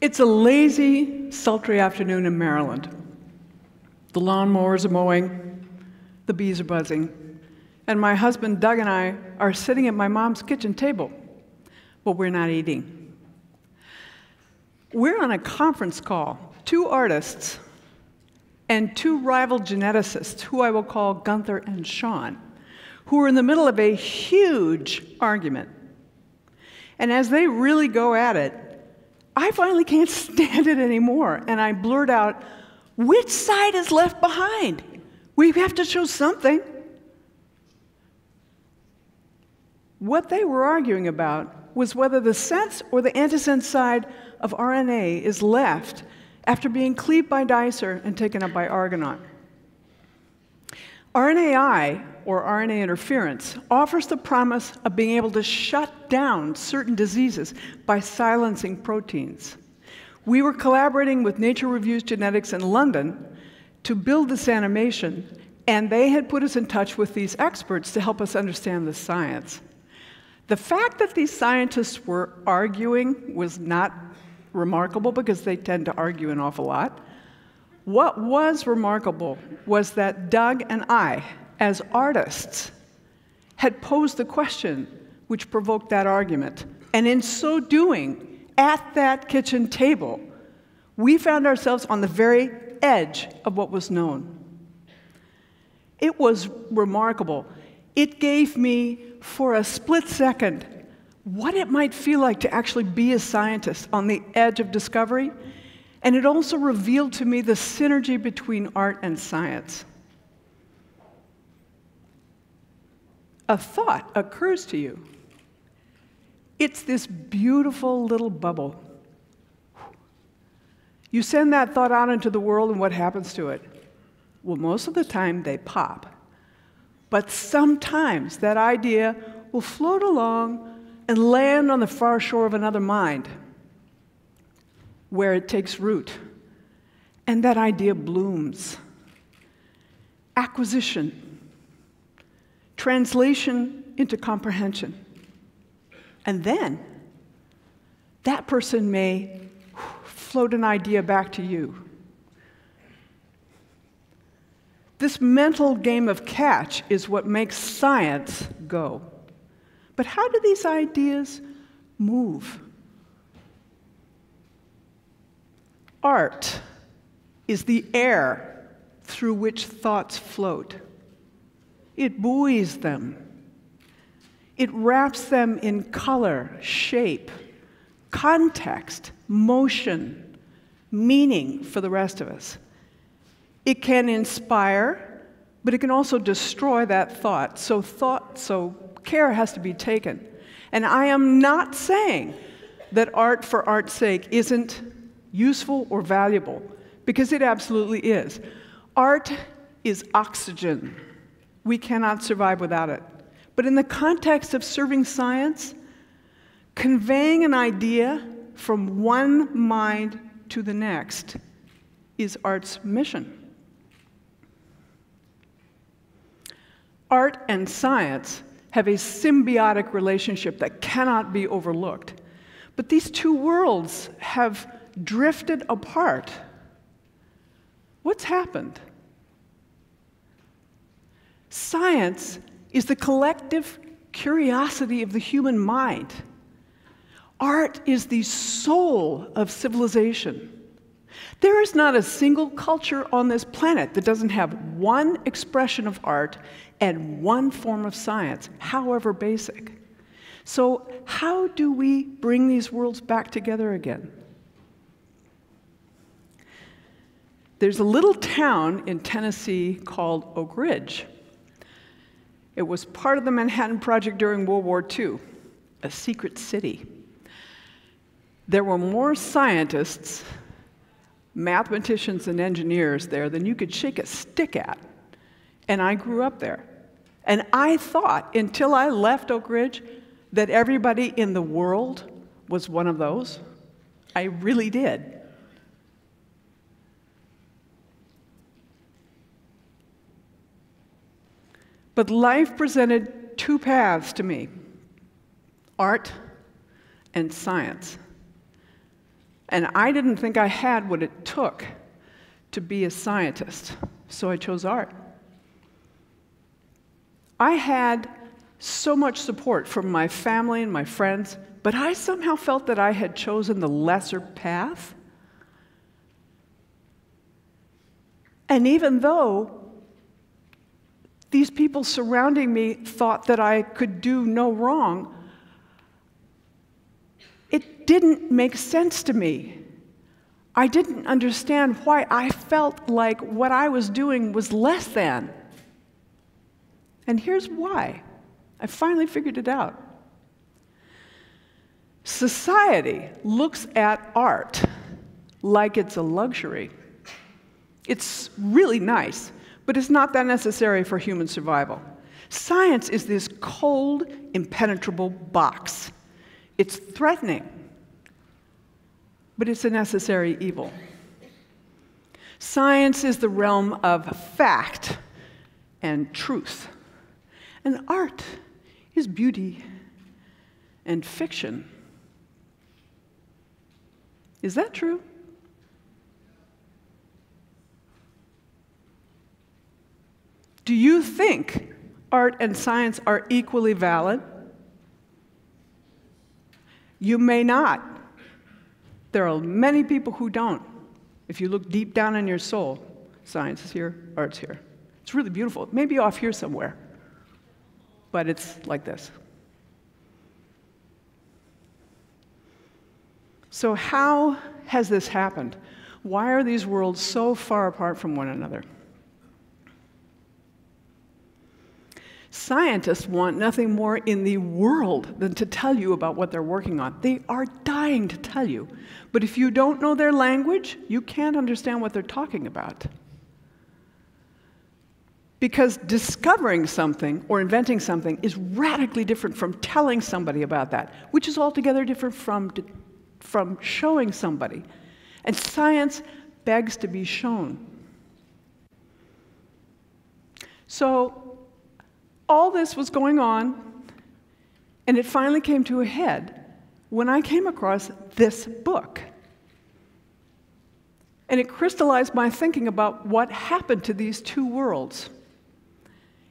It's a lazy, sultry afternoon in Maryland. The lawnmowers are mowing, the bees are buzzing, and my husband Doug and I are sitting at my mom's kitchen table, but we're not eating. We're on a conference call, two artists and two rival geneticists, who I will call Gunther and Sean, who are in the middle of a huge argument. And as they really go at it, I finally can't stand it anymore. And I blurt out, which side is left behind? We have to show something. What they were arguing about was whether the sense or the antisense side of RNA is left after being cleaved by dicer and taken up by Argonaute. RNAi, or RNA interference, offers the promise of being able to shut down certain diseases by silencing proteins. We were collaborating with Nature Reviews Genetics in London to build this animation, and they had put us in touch with these experts to help us understand the science. The fact that these scientists were arguing was not remarkable because they tend to argue an awful lot. What was remarkable was that Doug and I, as artists, had posed the question which provoked that argument. And in so doing, at that kitchen table, we found ourselves on the very edge of what was known. It was remarkable. It gave me, for a split second, what it might feel like to actually be a scientist on the edge of discovery. And it also revealed to me the synergy between art and science. A thought occurs to you. It's this beautiful little bubble. You send that thought out into the world, and what happens to it? Well, most of the time they pop. But sometimes that idea will float along and land on the far shore of another mind where it takes root and that idea blooms. Acquisition, translation into comprehension. And then that person may float an idea back to you. This mental game of catch is what makes science go. But how do these ideas move? Art is the air through which thoughts float. It buoys them. It wraps them in color, shape, context, motion, meaning for the rest of us. It can inspire, but it can also destroy that thought. So thought so care has to be taken. And I am not saying that art for art's sake isn't useful or valuable, because it absolutely is. Art is oxygen. We cannot survive without it. But in the context of serving science, conveying an idea from one mind to the next is art's mission. Art and science have a symbiotic relationship that cannot be overlooked. But these two worlds have drifted apart. What's happened? Science is the collective curiosity of the human mind. Art is the soul of civilization. There is not a single culture on this planet that doesn't have one expression of art and one form of science, however basic. So, how do we bring these worlds back together again? There's a little town in Tennessee called Oak Ridge. It was part of the Manhattan Project during World War II, a secret city. There were more scientists, mathematicians, and engineers there than you could shake a stick at. And I grew up there. And I thought, until I left Oak Ridge, that everybody in the world was one of those. I really did. But life presented two paths to me art and science. And I didn't think I had what it took to be a scientist, so I chose art. I had so much support from my family and my friends, but I somehow felt that I had chosen the lesser path. And even though these people surrounding me thought that I could do no wrong, it didn't make sense to me. I didn't understand why I felt like what I was doing was less than. And here's why. I finally figured it out. Society looks at art like it's a luxury. It's really nice, but it's not that necessary for human survival. Science is this cold, impenetrable box. It's threatening, but it's a necessary evil. Science is the realm of fact and truth. And art is beauty and fiction. Is that true? Do you think art and science are equally valid? You may not. There are many people who don't. If you look deep down in your soul, science is here, art's here. It's really beautiful. Maybe off here somewhere but it's like this. So, how has this happened? Why are these worlds so far apart from one another? Scientists want nothing more in the world than to tell you about what they're working on. They are dying to tell you. But if you don't know their language, you can't understand what they're talking about. Because discovering something or inventing something is radically different from telling somebody about that, which is altogether different from, from showing somebody. And science begs to be shown. So, all this was going on, and it finally came to a head when I came across this book. And it crystallized my thinking about what happened to these two worlds.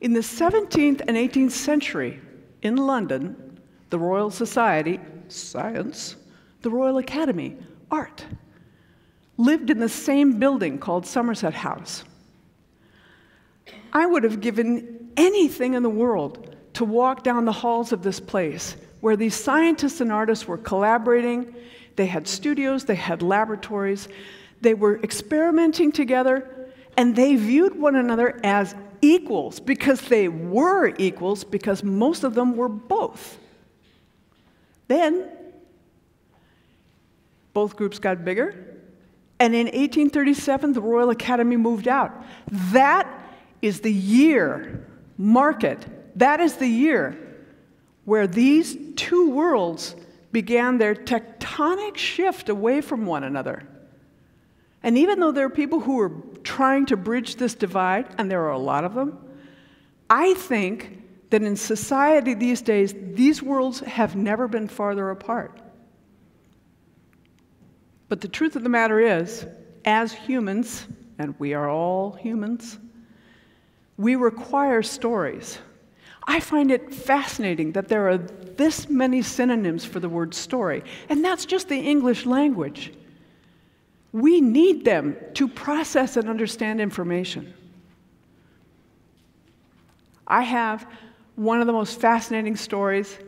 In the 17th and 18th century, in London, the Royal Society, science, the Royal Academy, art, lived in the same building called Somerset House. I would have given anything in the world to walk down the halls of this place where these scientists and artists were collaborating. They had studios, they had laboratories, they were experimenting together, and they viewed one another as equals because they were equals because most of them were both. Then, both groups got bigger, and in 1837, the Royal Academy moved out. That is the year, mark it, that is the year where these two worlds began their tectonic shift away from one another. And even though there are people who are trying to bridge this divide, and there are a lot of them, I think that in society these days, these worlds have never been farther apart. But the truth of the matter is, as humans, and we are all humans, we require stories. I find it fascinating that there are this many synonyms for the word story, and that's just the English language. We need them to process and understand information. I have one of the most fascinating stories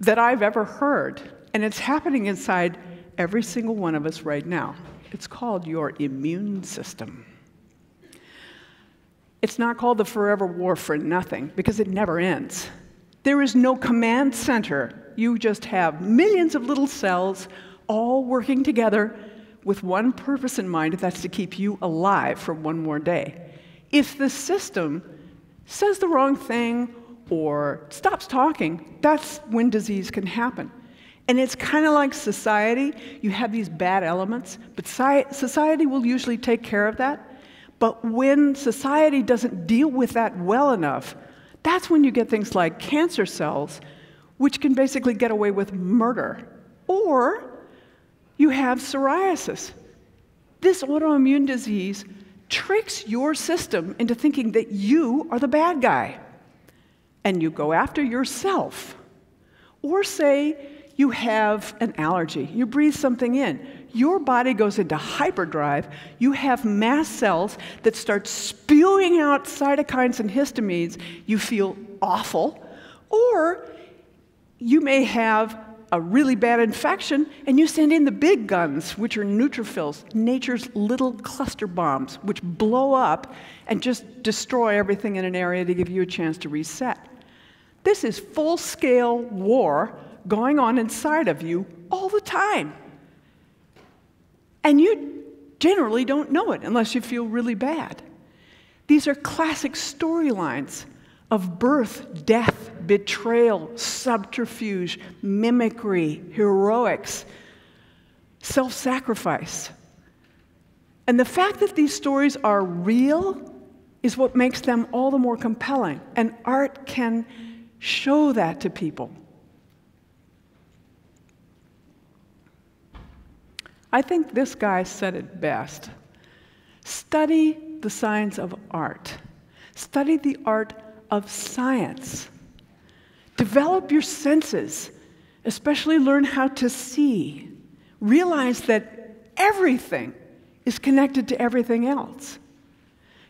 that I've ever heard, and it's happening inside every single one of us right now. It's called your immune system. It's not called the forever war for nothing because it never ends. There is no command center. You just have millions of little cells all working together with one purpose in mind that's to keep you alive for one more day. If the system says the wrong thing or stops talking, that's when disease can happen. And it's kind of like society. You have these bad elements, but society will usually take care of that. But when society doesn't deal with that well enough, that's when you get things like cancer cells, which can basically get away with murder. Or you have psoriasis. This autoimmune disease tricks your system into thinking that you are the bad guy and you go after yourself. Or say you have an allergy, you breathe something in, your body goes into hyperdrive, you have mast cells that start spewing out cytokines and histamines, you feel awful, or you may have a really bad infection and you send in the big guns, which are neutrophils, nature's little cluster bombs, which blow up and just destroy everything in an area to give you a chance to reset. This is full scale war going on inside of you all the time. And you generally don't know it unless you feel really bad. These are classic storylines of birth, death, betrayal, subterfuge, mimicry, heroics, self sacrifice. And the fact that these stories are real is what makes them all the more compelling. And art can show that to people. I think this guy said it best. Study the science of art. Study the art of science. Develop your senses, especially learn how to see. Realize that everything is connected to everything else.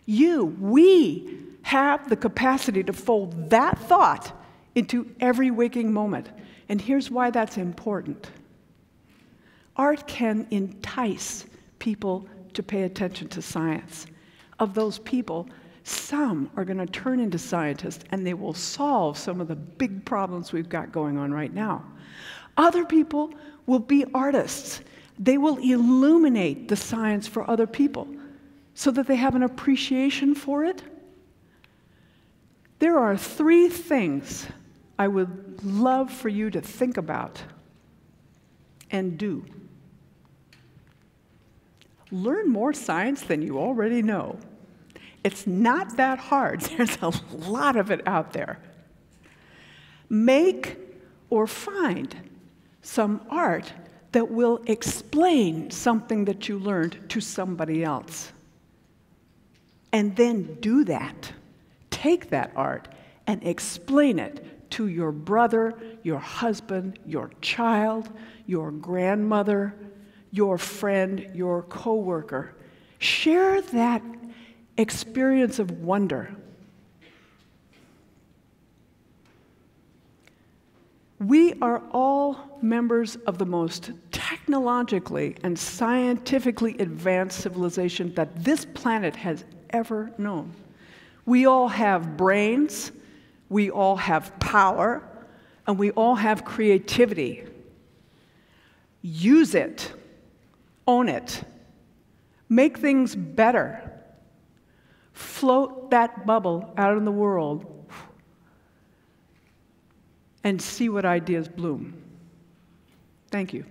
You, we have the capacity to fold that thought into every waking moment. And here's why that's important. Art can entice people to pay attention to science. Of those people, some are going to turn into scientists and they will solve some of the big problems we've got going on right now. Other people will be artists. They will illuminate the science for other people so that they have an appreciation for it. There are three things I would love for you to think about and do learn more science than you already know. It's not that hard, there's a lot of it out there. Make or find some art that will explain something that you learned to somebody else. And then do that. Take that art and explain it to your brother, your husband, your child, your grandmother, your friend, your coworker. Share that experience of wonder. We are all members of the most technologically and scientifically advanced civilization that this planet has ever known. We all have brains, we all have power, and we all have creativity. Use it own it, make things better, float that bubble out in the world, and see what ideas bloom. Thank you.